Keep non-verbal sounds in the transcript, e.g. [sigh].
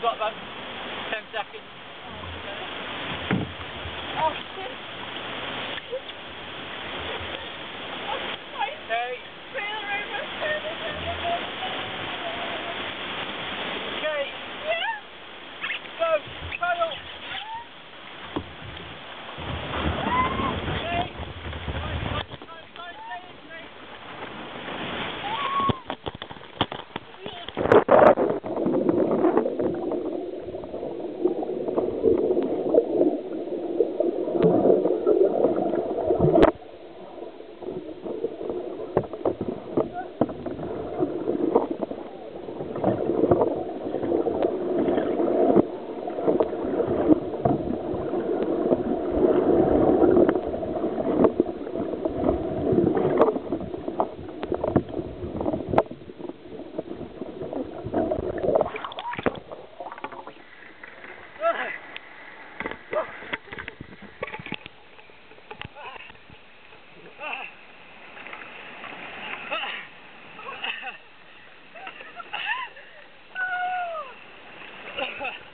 got about 10 seconds. Ha! [laughs]